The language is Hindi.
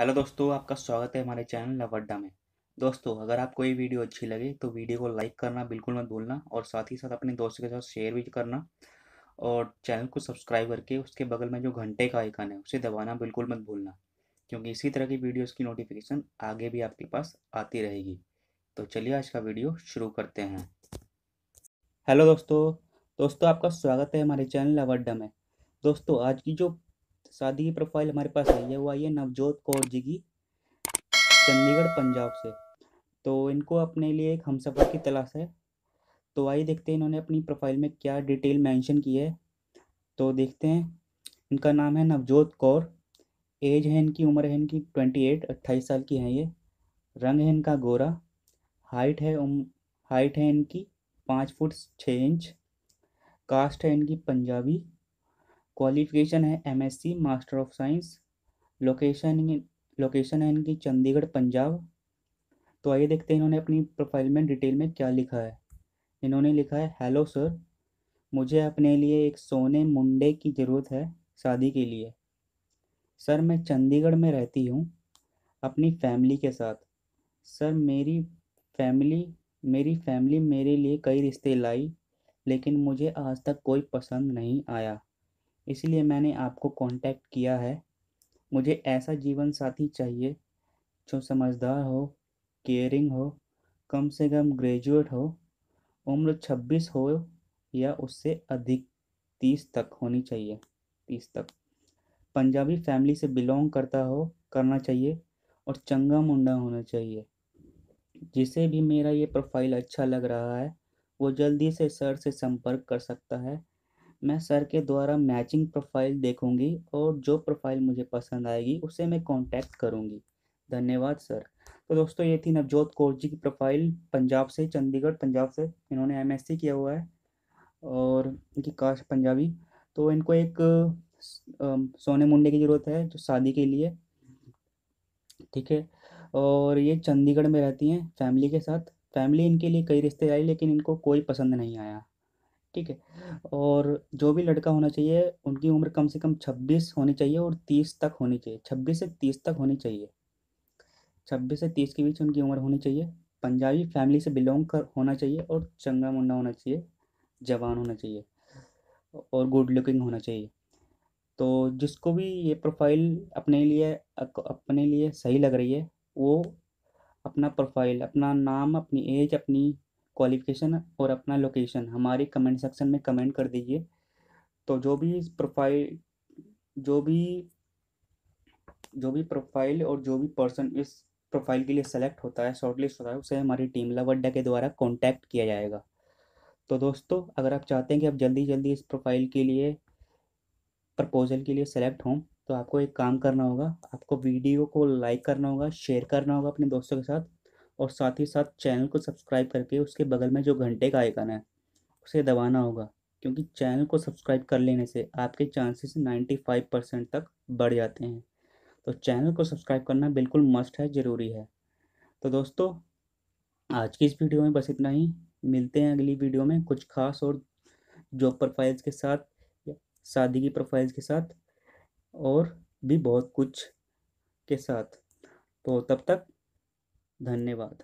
हेलो दोस्तों, आपका स्वागत है हमारे चैनल लवड्डा में। दोस्तों, अगर आपको ये वीडियो अच्छी लगे तो वीडियो को लाइक करना बिल्कुल मत भूलना और साथ ही साथ अपने दोस्तों के साथ शेयर भी करना और चैनल को सब्सक्राइब करके उसके बगल में जो घंटे का आइकन है, उसे दबाना बिल्कुल मत भूलना, क्योंकि इसी तरह की वीडियोज़ की नोटिफिकेशन आगे भी आपके पास आती रहेगी। तो चलिए आज का वीडियो शुरू करते हैं। हेलो दोस्तों दोस्तों, आपका स्वागत है हमारे चैनल लवड्डा में। दोस्तों, आज की जो शादी की प्रोफ़ाइल हमारे पास आई है वो आई है नवजोत कौर जी की चंडीगढ़, पंजाब से। तो इनको अपने लिए एक हमसफ़र की तलाश है। तो आइए देखते हैं इन्होंने अपनी प्रोफ़ाइल में क्या डिटेल मेंशन की है। तो देखते हैं, इनका नाम है नवजोत कौर। एज है इनकी, उम्र है इनकी ट्वेंटी एट अट्ठाईस साल की हैं ये। रंग है इनका गोरा। हाइट है उम हाइट है इनकी पाँच फुट छः इंच। कास्ट है इनकी पंजाबी। क्वालिफिकेशन है MSc master of science location location है इनकी चंडीगढ़, पंजाब. तो आइए देखते हैं इन्होंने अपनी प्रोफ़ाइल में डिटेल में क्या लिखा है। इन्होंने लिखा है हेलो सर मुझे अपने लिए एक सोने मुंडे की ज़रूरत है शादी के लिए। सर, मैं चंडीगढ़ में रहती हूँ, अपनी फैमिली के साथ। सर, मेरी फैमिली मेरी फैमिली मेरे लिए कई रिश्ते लाई, लेकिन मुझे आज तक कोई पसंद नहीं आया। इसलिए मैंने आपको कांटेक्ट किया है। मुझे ऐसा जीवन साथी चाहिए जो समझदार हो केयरिंग हो, कम से कम ग्रेजुएट हो, उम्र छब्बीस हो या उससे अधिक तीस तक होनी चाहिए। तीस तक। पंजाबी फैमिली से बिलोंग करता हो, करना चाहिए और चंगा मुंडा होना चाहिए। जिसे भी मेरा ये प्रोफ़ाइल अच्छा लग रहा है, वो जल्दी से सर से संपर्क कर सकता है मैं सर के द्वारा मैचिंग प्रोफ़ाइल देखूँगी और जो प्रोफ़ाइल मुझे पसंद आएगी, उसे मैं कांटेक्ट करूँगी। धन्यवाद, सर। तो दोस्तों, ये थी नवजोत कौर जी की प्रोफ़ाइल, पंजाब से चंडीगढ़, पंजाब से इन्होंने एमएससी किया हुआ है और इनकी कास्ट पंजाबी। तो इनको एक सोने मुंडे की ज़रूरत है, जो शादी के लिए। ठीक है? और ये चंडीगढ़ में रहती हैं, फैमिली के साथ। फैमिली इनके लिए कई रिश्ते आई लेकिन इनको कोई पसंद नहीं आया। ठीक है? और जो भी लड़का होना चाहिए, उनकी उम्र कम से कम छब्बीस होनी चाहिए और तीस तक होनी चाहिए। छब्बीस से तीस तक होनी चाहिए। छब्बीस से तीस के बीच उनकी उम्र होनी चाहिए। पंजाबी फैमिली से बिलोंग कर, होना चाहिए और चंगा मुंडा होना चाहिए, जवान होना चाहिए और गुड लुकिंग होना चाहिए। तो जिसको भी ये प्रोफ़ाइल अपने लिए अपने लिए सही लग रही है, वो अपना प्रोफ़ाइल, अपना नाम, अपनी एज, अपनी क्वालिफिकेशन और अपना लोकेशन हमारी कमेंट सेक्शन में कमेंट कर दीजिए। तो जो भी प्रोफ़ाइल जो भी जो भी प्रोफ़ाइल और जो भी पर्सन इस प्रोफ़ाइल के लिए सेलेक्ट होता है शॉर्ट लिस्ट होता है, उसे हमारी टीम लवड्डा के द्वारा कॉन्टैक्ट किया जाएगा। तो दोस्तों, अगर आप चाहते हैं कि आप जल्दी जल्दी इस प्रोफ़ाइल के लिए प्रपोजल के लिए सेलेक्ट हों तो आपको एक काम करना होगा, आपको वीडियो को लाइक करना होगा शेयर करना होगा अपने दोस्तों के साथ। और साथ ही साथ चैनल को सब्सक्राइब करके उसके बगल में जो घंटे का आइकन है, उसे दबाना होगा, क्योंकि चैनल को सब्सक्राइब कर लेने से आपके चांसेस 95 परसेंट तक बढ़ जाते हैं। तो चैनल को सब्सक्राइब करना बिल्कुल मस्ट है, ज़रूरी है। तो दोस्तों, आज की इस वीडियो में बस इतना ही। मिलते हैं अगली वीडियो में कुछ खास और जॉब प्रोफाइल्स के साथ शादी की प्रोफाइल्स के साथ और भी बहुत कुछ के साथ। तो तब तक धन्यवाद।